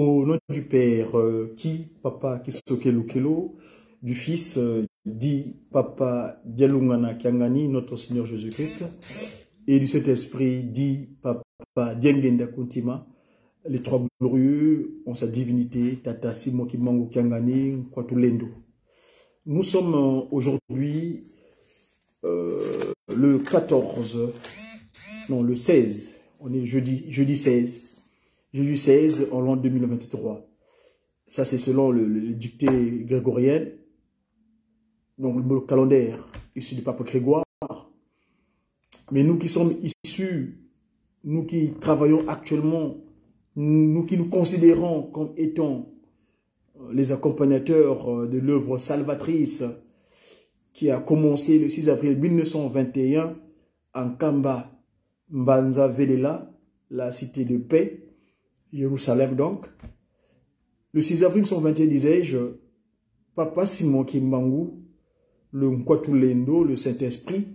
Au nom du Père, euh, qui, Papa Kisokelo Kelo, du Fils, euh, dit Papa Dialungana Kiangani, notre Seigneur Jésus-Christ, et du Saint-Esprit, dit Papa Diengenda Kuntima, les trois glorieux en sa divinité, Tata Simo Kimango Kiangani, Kwatulendo. Nous sommes euh, aujourd'hui le 14, non, le 16, on est jeudi, jeudi 16, jeudi 16 en l'an 2023. Ça, c'est selon le, le, dicté grégorien, donc le calendaire issu du pape Grégoire. Mais nous qui sommes issus, nous qui travaillons actuellement, nous qui nous considérons comme étant euh, les accompagnateurs euh, de l'œuvre salvatrice qui a commencé le 6 avril 1921 en Kamba, Mbanza Velela, la cité de paix, Jérusalem donc. Le 6 avril 1921, disais-je, Papa Simon Kimbangu, le Nkwatulendo, le Saint-Esprit,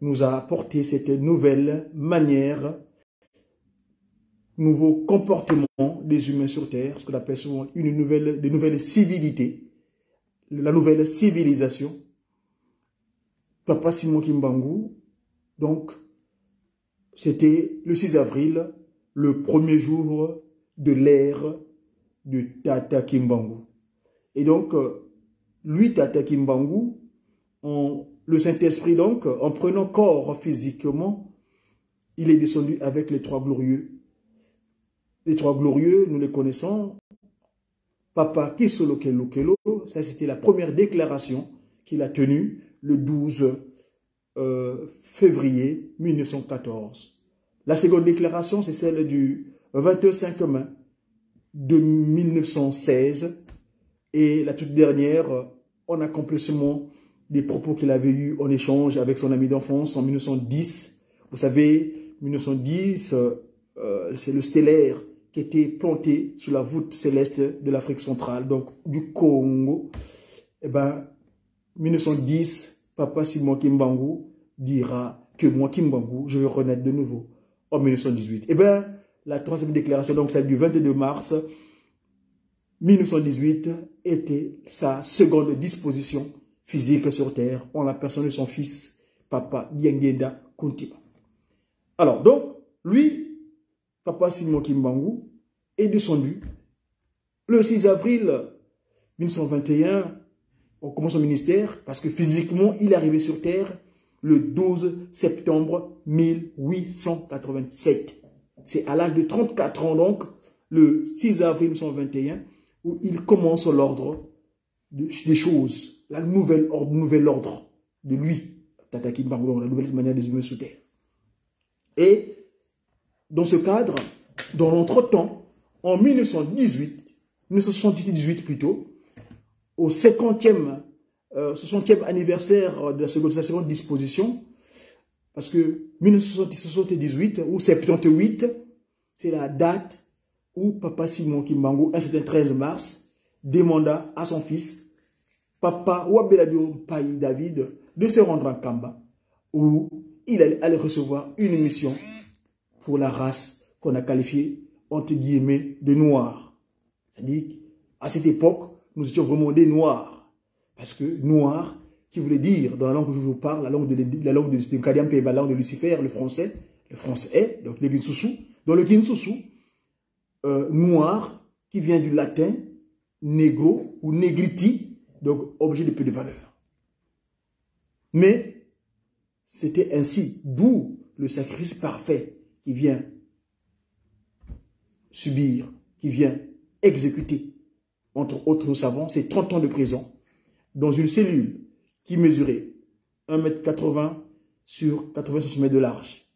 nous a apporté cette nouvelle manière, nouveau comportement des humains sur Terre, ce qu'on appelle souvent une nouvelle, de nouvelles civilités, la nouvelle civilisation. Papa Simon Kimbangu, donc, c'était le 6 avril le premier jour de l'ère de Tata Kimbangu. Et donc, lui, Tata Kimbangu, le Saint-Esprit, donc, en prenant corps physiquement, il est descendu avec les trois glorieux. Les trois glorieux, nous les connaissons. Papa Kisolo Kelo Kelo, ça c'était la première déclaration qu'il a tenue le 12 euh, février 1914. La seconde déclaration, c'est celle du 25 mai de 1916. Et la toute dernière, en accomplissement des propos qu'il avait eus en échange avec son ami d'enfance en 1910. Vous savez, 1910, euh, c'est le stellaire qui était planté sur la voûte céleste de l'Afrique centrale, donc du Congo. Eh ben, 1910, Papa Simon Kimbangu dira que moi, Kimbangu, je vais renaître de nouveau en 1918. Eh bien, la troisième déclaration, donc celle du 22 mars 1918, était sa seconde disposition physique sur terre en la personne de son fils, Papa Diengeda Kuntiba. Alors, donc, lui, Papa Simon Kimbangu, est descendu le 6 avril 1921, on commence son ministère, parce que physiquement, il est arrivé sur terre le 12 septembre 1887. C'est à l'âge de 34 ans, donc, le 6 avril 1921, où il commence l'ordre des choses, la nouvel ordre de lui, Tata Kimbangu, la nouvelle manière des humains sous terre. Et dans ce cadre, dans l'entretemps, en 1918, 1978 plutôt, au 50e, euh, 60e anniversaire de la seconde, de disposition, parce que 1978 ou 78, c'est la date où Papa Simon Kimbangu, un certain 13 mars, demanda à son fils, Papa Wabeladio Payi David, de se rendre en Kamba, où il allait recevoir une mission pour la race qu'on a qualifiée, entre guillemets, de noir. C'est-à-dire qu'à cette époque, nous étions vraiment des noirs. Parce que noir, qui voulait dire, dans la langue que je vous parle, la langue de la langue de, la langue de Lucifer, le français, le français, donc le Ginsusu, dans le Ginsusu, euh, noir, qui vient du latin, negro ou negriti, donc objet de peu de valeur. Mais c'était ainsi, d'où le sacrifice parfait qui vient subir, qui vient exécuter. Entre autres, nous savons, c'est 30 ans de prison dans une cellule qui mesurait 1m80 sur 80 cm de large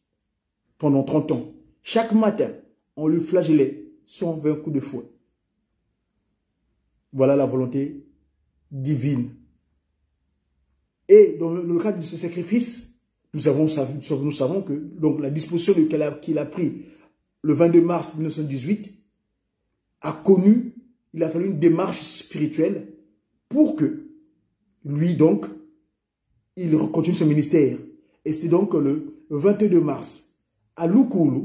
pendant 30 ans. Chaque matin, on lui flagellait 120 coups de fouet. Voilà la volonté divine. Et dans le cadre de ce sacrifice, nous, avons, nous savons que donc, la disposition qu'il a, a pris le 22 mars 1918 a connu, il a fallu une démarche spirituelle pour que lui donc, il continue son ministère. Et c'est donc le 22 mars à Lukulu,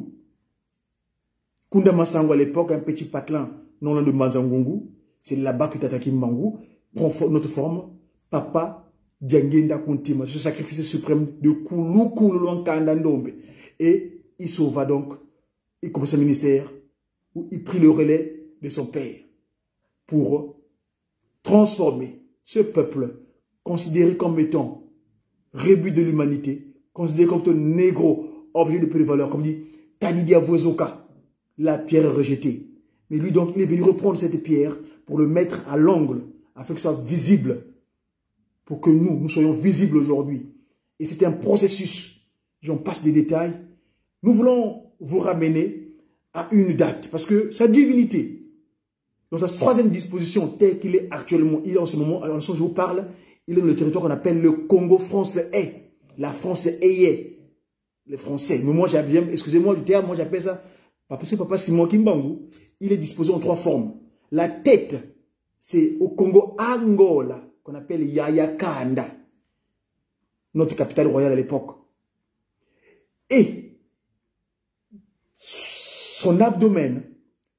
Kunda Masango à l'époque, un petit patelin non loin de Manzangungu. C'est là-bas que Tataki Mbangu prend notre forme. Papa Diangenda Kuntima, ce sacrifice suprême de Koulou Koulou Kandandombe. Et il sauva donc, il commence un ministère où il prit le relais de son père pour transformer ce peuple considéré comme étant rébut de l'humanité, considéré comme un négro, objet de peu de valeur, comme dit Tanidia Vozoka, la pierre rejetée. Mais lui donc, il est venu reprendre cette pierre pour le mettre à l'angle, afin que ce soit visible, pour que nous, nous soyons visibles aujourd'hui. Et c'était un processus, j'en passe des détails. Nous voulons vous ramener à une date, parce que sa divinité, dans sa troisième disposition, telle qu'il est actuellement, il est en ce moment, en ce moment je vous parle, il est dans le territoire qu'on appelle le Congo français. La France est les Français. Mais moi, excusez-moi du terme, moi j'appelle ça, parce que Papa Simon Kimbangu, il est disposé en trois formes. La tête, c'est au Congo Angola, qu'on appelle Yaya Kanda, notre capitale royale à l'époque. Et son abdomen,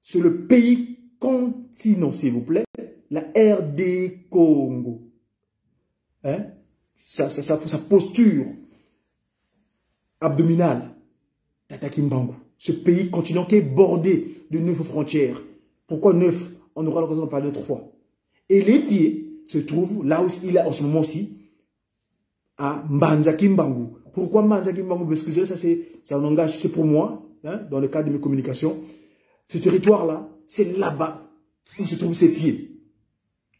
c'est le pays continent, s'il vous plaît, la RD Congo. Hein? Sa, sa, sa, posture abdominale, Tata Kimbangu. Ce pays continent qui est bordé de neuf frontières. Pourquoi neuf? On aura l'occasion d'en parler une autre fois. Et les pieds se trouvent là où il est en ce moment-ci, à Mbanza Kimbangu. Pourquoi Mbanza Kimbangu Excusez, ça c'est un langage, c'est pour moi, hein, dans le cadre de mes communications. Ce territoire-là, c'est là-bas où se trouvent ses pieds.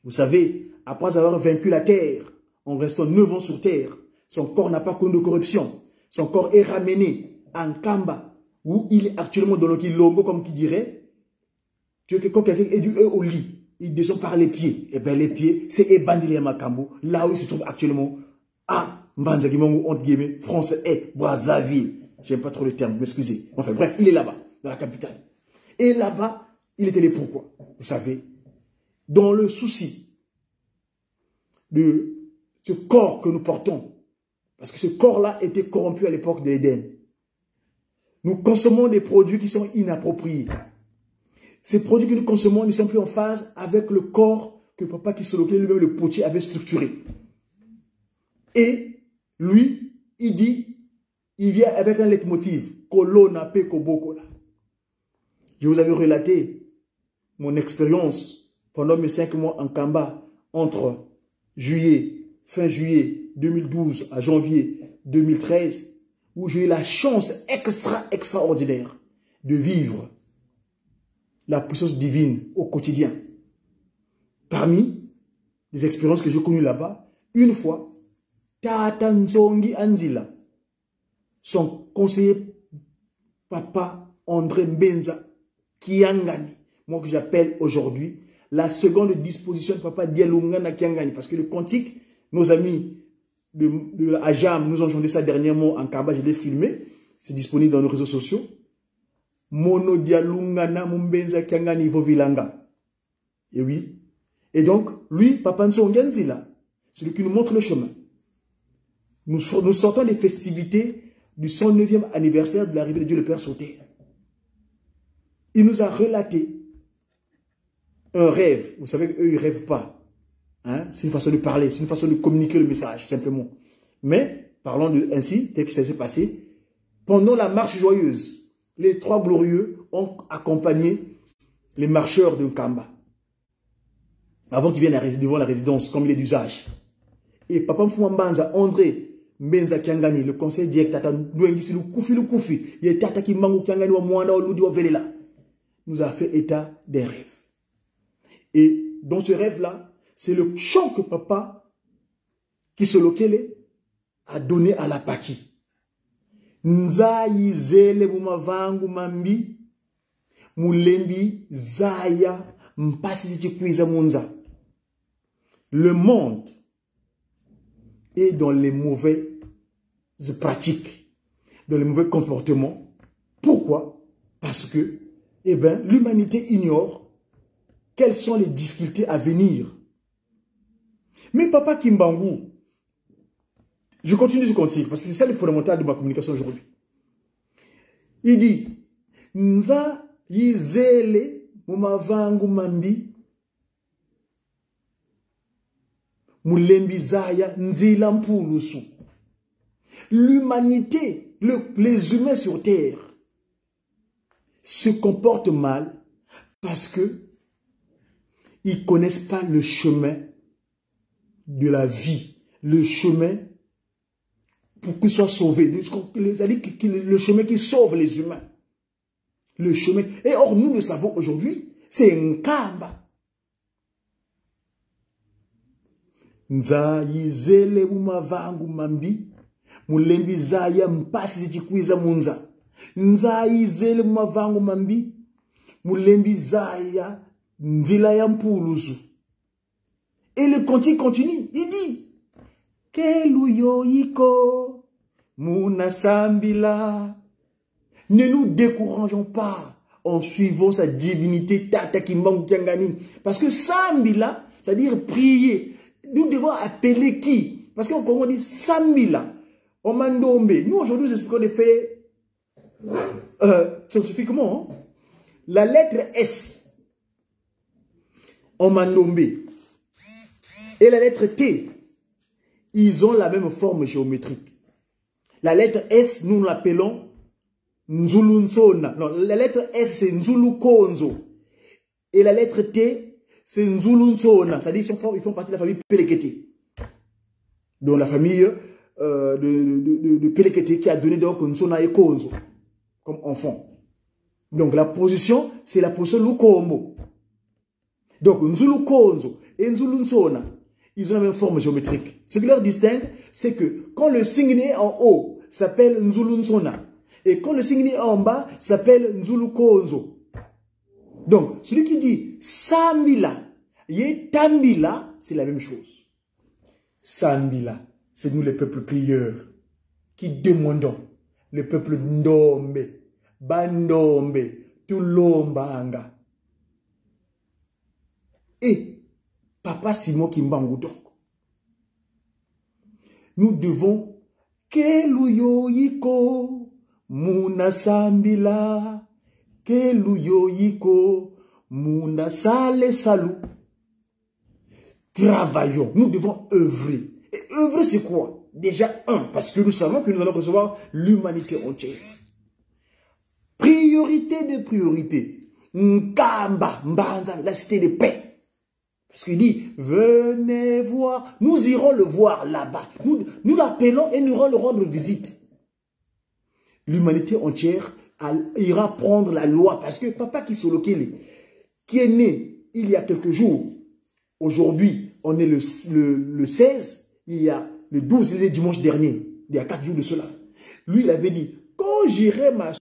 Vous savez, après avoir vaincu la terre, en restant neuf ans sur terre, son corps n'a pas connu de corruption. Son corps est ramené en Kamba, où il est actuellement dans le Kilongo, comme qui dirait. Tu quand quelqu'un est du e au lit, il descend par les pieds. Eh bien les pieds, c'est Ebandile Makambo, là où il se trouve actuellement, à Mbanzagimongo, entre guillemets, France et Brazzaville. J'aime pas trop le terme, m'excusez. Enfin bref, il est là-bas, dans la capitale. Et là-bas, il était les pourquoi Vous savez, dans le souci de ce corps que nous portons, parce que ce corps-là était corrompu à l'époque de nous consommons des produits qui sont inappropriés. Ces produits que nous consommons ne sont plus en phase avec le corps que papa qui se lui-même le potier avait structuré. Et lui, il dit, il vient avec un leitmotiv. Je vous avais relaté mon expérience pendant mes cinq mois en Kamba entre juillet, fin juillet 2012 à janvier 2013, où j'ai eu la chance extra, extraordinaire de vivre la puissance divine au quotidien. Parmi les expériences que j'ai connues là-bas, une fois, Tata Nzongi Anzila, son conseiller papa André Mbenza Kiangani, moi que j'appelle aujourd'hui la seconde disposition de Papa Dialungana Kiangani, parce que le quantique, nos amis de, Ajam nous ont chanté ça dernièrement en Kaba, je l'ai filmé, c'est disponible dans nos réseaux sociaux. Mono Dialungana Mumbenza Kiangani Vovilanga. Et oui. Et donc, lui, Papa là, celui qui nous montre le chemin. Nous, nous sortons des festivités du 109e anniversaire de l'arrivée de Dieu le Père sur terre il nous a relaté un rêve. Vous savez qu'eux, ils ne rêvent pas. Hein? C'est une façon de parler, c'est une façon de communiquer le message, simplement. Mais, parlons de, ainsi, tel que ça s'est passé, pendant la marche joyeuse, les trois glorieux ont accompagné les marcheurs de Kamba. Avant qu'ils viennent devant la résidence, comme il est d'usage. Et Papa Mfouambanza, André, Mbenza Kiangani, le conseil Velela nous a fait état des rêves. Et dans ce rêve-là, c'est le que papa, qui se lokele, a donné à la paki. Nzayizele mumavangu mambi, mulembi zaya munza. Le monde est dans les mauvaises pratiques, dans les mauvais comportements. Pourquoi? Parce que eh bien, l'humanité ignore quelles sont les difficultés à venir. Mais Papa Kimbangu, je continue ce continue parce que c'est ça le fondamental de ma communication aujourd'hui. Il dit, mumavangu mambi l'humanité le, les humains sur terre se comportent mal parce que ils connaissent pas le chemin de la vie, le chemin pour qu'ils soient sauvés, le chemin qui sauve les humains. Le chemin. Et or, nous le savons aujourd'hui, c'est un kamba. nzayizele umavangu mambi mulembi zaya mpasi zichikwiza munza nzayizele mumavangu mambi mulembi zaya nzila ya et le cantique continue il dit keluyoiko munasambila ne nous décourageons pas en suivant sa divinité tata kiangani parce que sambila c'est-à-dire prier nous devons appeler qui? Parce Congo, on dit Sambila, Omandombe. Nous, aujourd'hui, nous expliquons des faits euh, scientifiquement. Hein? La lettre S, Omandombe, et la lettre T, ils ont la même forme géométrique. La lettre S, nous l'appelons Nzulunsona. Non, la lettre S, c'est Nzulu Konzo. Et la lettre T, c'est Nzulu Nsona. C'est-à-dire qu'ils font, font partie de la famille Pelekete. Donc la famille euh, de, de, Pelekete qui a donné donc Nsona et Konzo comme enfant. Donc la position, c'est la position Lukombo. Donc Nzulu Konzo et Nzulu Nsona, ils ont la même forme géométrique. Ce qui leur distingue, c'est que quand le signe en haut, s'appelle Nzulu Nsona. Et quand le signe en bas, s'appelle Nzulu Konzo. Donc, celui qui dit Sambila, Tambila, c'est la même chose. Sambila, c'est nous les peuples prieurs qui demandons, le peuple Ndombe, Bandombe, Tulombanga. Et Papa Simon Kimbangu donc. Nous devons Keluyoiko, Muna Sambila, Keluyoiko, Muna Sale Salou. Travaillons, nous devons œuvrer. Et œuvrer, c'est quoi? Déjà, un, parce que nous savons que nous allons recevoir l'humanité entière. Priorité de priorité. Nkamba, Mbanza, la cité de paix. Parce qu'il dit, venez voir. Nous irons le voir là-bas. Nous, nous l'appelons et nous irons le rendre visite. L'humanité entière ira prendre la loi. Parce que Papa Kisolokele, qui est né il y a quelques jours, aujourd'hui, on est le, le, le 16, il y a le 12, il est dimanche dernier, il y a quatre jours de cela. Lui, il avait dit, quand j'irai ma